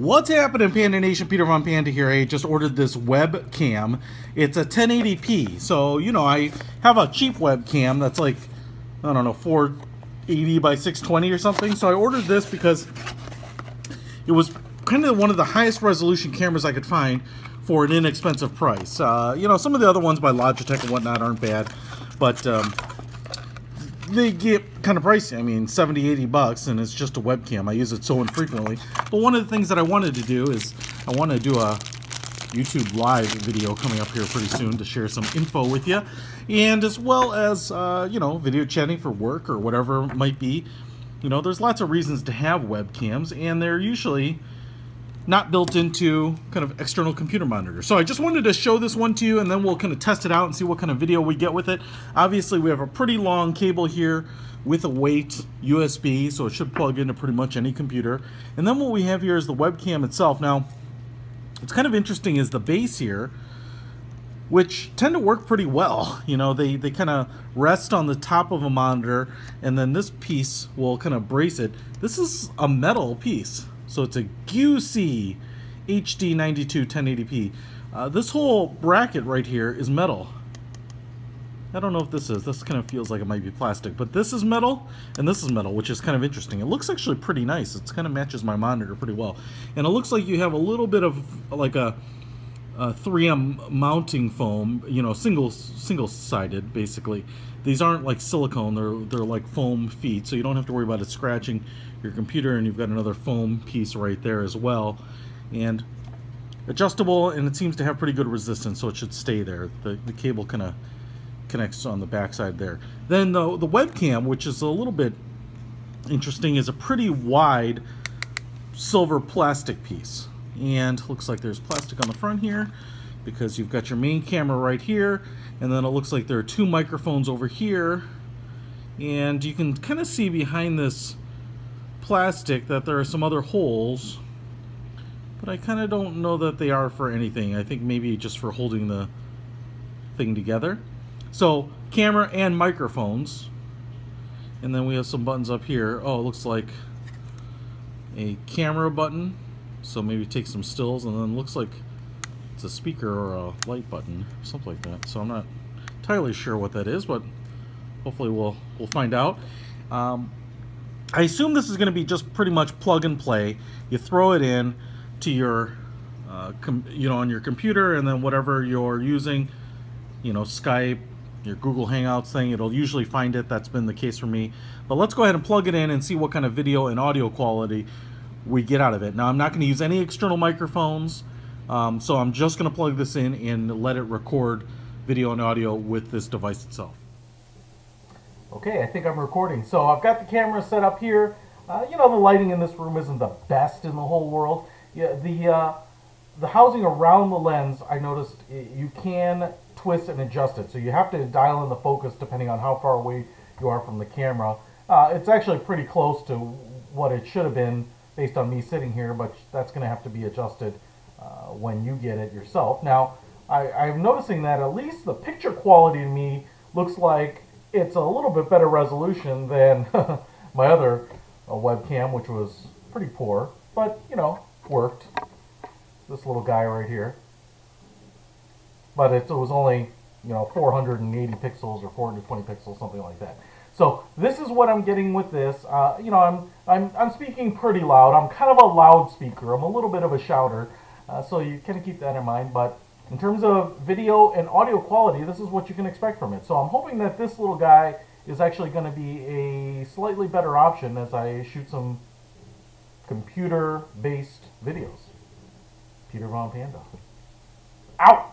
What's happening, Panda Nation? Peter Von Panda here. I just ordered this webcam. It's a 1080p. So, you know, I have a cheap webcam that's like, I don't know, 480 by 620 or something. So I ordered this because it was kind of one of the highest resolution cameras I could find for an inexpensive price. Uh, you know, some of the other ones by Logitech and whatnot aren't bad, but um, they get kind of pricey. I mean, 70, 80 bucks, and it's just a webcam. I use it so infrequently. But one of the things that I wanted to do is I want to do a YouTube live video coming up here pretty soon to share some info with you. And as well as, uh, you know, video chatting for work or whatever might be. You know, there's lots of reasons to have webcams, and they're usually not built into kind of external computer monitor. So I just wanted to show this one to you and then we'll kind of test it out and see what kind of video we get with it. Obviously we have a pretty long cable here with a weight USB, so it should plug into pretty much any computer. And then what we have here is the webcam itself. Now, what's kind of interesting is the base here, which tend to work pretty well. You know, they, they kind of rest on the top of a monitor, and then this piece will kind of brace it. This is a metal piece. So it's a GUC HD 92 1080p. Uh, this whole bracket right here is metal. I don't know if this is. This kind of feels like it might be plastic, but this is metal, and this is metal, which is kind of interesting. It looks actually pretty nice. It kind of matches my monitor pretty well. And it looks like you have a little bit of like a, a 3M mounting foam, you know, single single-sided, basically. These aren't like silicone, they're, they're like foam feet, so you don't have to worry about it scratching your computer, and you've got another foam piece right there as well. And adjustable, and it seems to have pretty good resistance, so it should stay there. The, the cable kind of connects on the backside there. Then the, the webcam, which is a little bit interesting, is a pretty wide silver plastic piece. And looks like there's plastic on the front here because you've got your main camera right here and then it looks like there are two microphones over here and you can kind of see behind this plastic that there are some other holes but I kind of don't know that they are for anything. I think maybe just for holding the thing together. So camera and microphones. And then we have some buttons up here. Oh it looks like a camera button. So maybe take some stills and then looks like it's a speaker or a light button something like that. So I'm not entirely sure what that is but hopefully we'll we'll find out. Um, I assume this is going to be just pretty much plug and play. You throw it in to your, uh, you know, on your computer, and then whatever you're using, you know, Skype, your Google Hangouts thing, it'll usually find it. That's been the case for me. But let's go ahead and plug it in and see what kind of video and audio quality we get out of it. Now, I'm not going to use any external microphones, um, so I'm just going to plug this in and let it record video and audio with this device itself. Okay, I think I'm recording. So I've got the camera set up here. Uh, you know, the lighting in this room isn't the best in the whole world. Yeah, the, uh, the housing around the lens, I noticed you can twist and adjust it. So you have to dial in the focus depending on how far away you are from the camera. Uh, it's actually pretty close to what it should have been based on me sitting here, but that's going to have to be adjusted uh, when you get it yourself. Now, I, I'm noticing that at least the picture quality to me looks like it's a little bit better resolution than my other uh, webcam, which was pretty poor, but, you know, worked. This little guy right here. But it, it was only, you know, 480 pixels or 420 pixels, something like that. So this is what I'm getting with this. Uh, you know, I'm, I'm, I'm speaking pretty loud. I'm kind of a loudspeaker. I'm a little bit of a shouter. Uh, so you kind of keep that in mind. But in terms of video and audio quality, this is what you can expect from it. So I'm hoping that this little guy is actually going to be a slightly better option as I shoot some computer-based videos. Peter Von Panda. Out!